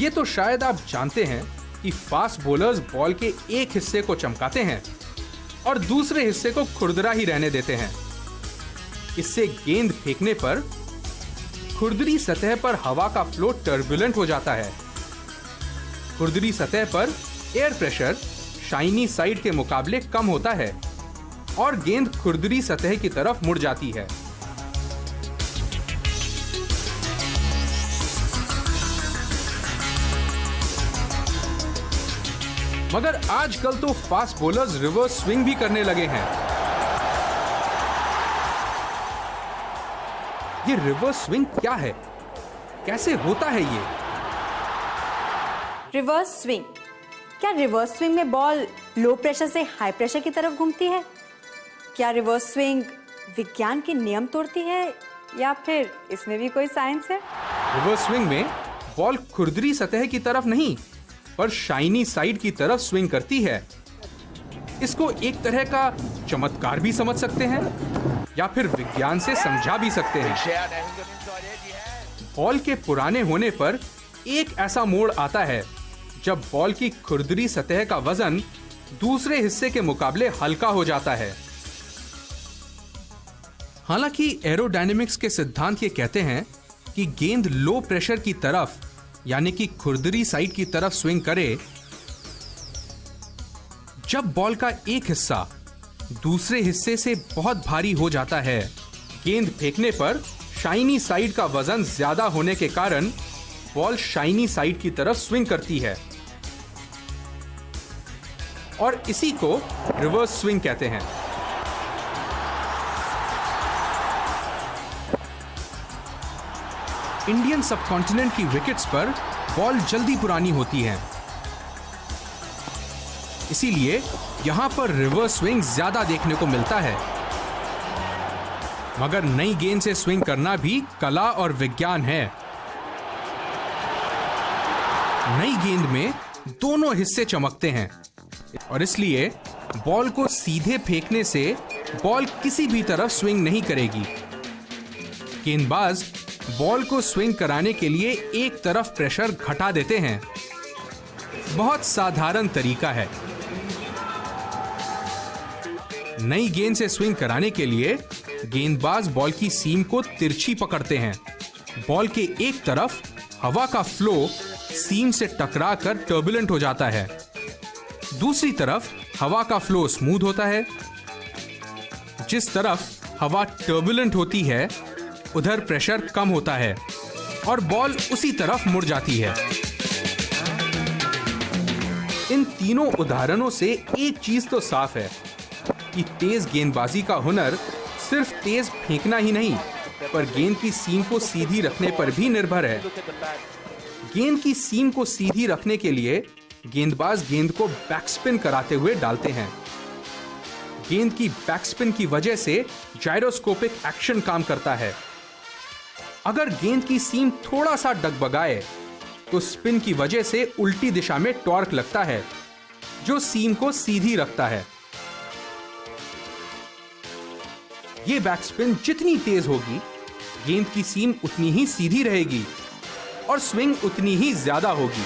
ये तो शायद आप जानते हैं कि फास्ट बॉलर्स बॉल के एक हिस्से को चमकाते हैं और दूसरे हिस्से को खुरदरा ही रहने देते हैं। इससे गेंद फेंकने पर खुरदरी सतह पर हवा का फ्लो टर्बुलेंट हो जाता है। खुरदरी सतह पर एयर प्रेशर शाइनी साइड के मुकाबले कम होता है और गेंद खुरदरी सतह की तरफ़ मुड़ जाती है। मगर आजकल तो फास्ट बॉलर्स रिवर्स स्विंग भी करने लगे हैं। ये रिवर्स स्विंग क्या है? कैसे होता है ये? रिवर्स स्विंग क्या रिवर्स स्विंग में बॉल लो प्रेशर से हाई प्रेशर की तरफ़ घूमती है? क्या रिवर्स स्विंग विज्ञान के नियम तोड़ती है? या फिर इसमें भी कोई साइंस है? रिवर्स स्विंग में बॉल खुरदरी सतह की तरफ़ नहीं पर शाइनी साइड की तरफ़ स्विंग करती है। इसको एक तरह का चमत्कार भी समझ सकते हैं, या फिर विज्ञान से समझा भी सकते हैं। बॉल के पुराने होने पर एक ऐसा मोड़ आता है, जब बॉल की खुरदरी सतह का वज़न दूसरे हिस्से के मुकाबले हल्का हो जाता है। हालाँकि एरोडायनेमिक्स के सिद्धांत ये कहते हैं कि गेंद लो प्रेशर की तरफ़ यानी कि खुरदरी साइड की तरफ़ स्विंग करे। जब बॉल का एक हिस्सा दूसरे हिस्से से बहुत भारी हो जाता है, गेंद फेंकने पर शाइनी साइड का वज़न ज़्यादा होने के कारण बॉल शाइनी साइड की तरफ़ स्विंग करती है। और इसी को रिवर्स स्विंग कहते हैं। इंडियन सबकॉन्टिनेंट की विकेट्स पर बॉल जल्दी पुरानी होती है। इसीलिए यहाँ पर रिवर्स स्विंग ज़्यादा देखने को मिलता है। मगर नई गेंद से स्विंग करना भी कला और विज्ञान है। नई गेंद में दोनों हिस्से चमकते हैं। और इसलिए बॉल को सीधे फेंकने से बॉल किसी भी तरफ़ स्विंग नहीं करेगी। गेंदबाज बॉल को स्विंग कराने के लिए एक तरफ़ प्रेशर घटा देते हैं। बहुत साधारण तरीका है। नई गेंद से स्विंग कराने के लिए गेंदबाज बॉल की सीम को तिरछी पकड़ते हैं। बॉल के एक तरफ़ हवा का फ्लो सीम से टकरा कर टर्बुलेंट हो जाता है। दूसरी तरफ़ हवा का फ्लो स्मूथ होता है। जिस तरफ़ हवा टर्बुलेंट होती है उधर प्रेशर कम होता है और बॉल उसी तरफ़ मुड़ जाती है। इन तीनों उदाहरणों से एक चीज़ तो साफ़ है कि तेज गेंदबाजी का हुनर सिर्फ़ तेज फेंकना ही नहीं, पर गेंद की सीम को सीधी रखने पर भी निर्भर है। गेंद की सीम को सीधी रखने के लिए गेंदबाज गेंद को बैकस्पिन कराते हुए डालते हैं। गेंद की बैकस्पिन की वजह से जायरोस्कोपिक एक्शन काम करता है। अगर गेंद की सीम थोड़ा सा डगबगाए तो स्पिन की वजह से उल्टी दिशा में टॉर्क लगता है, जो सीम को सीधी रखता है। ये बैकस्पिन जितनी तेज होगी, गेंद की सीम उतनी ही सीधी रहेगी और स्विंग उतनी ही ज़्यादा होगी।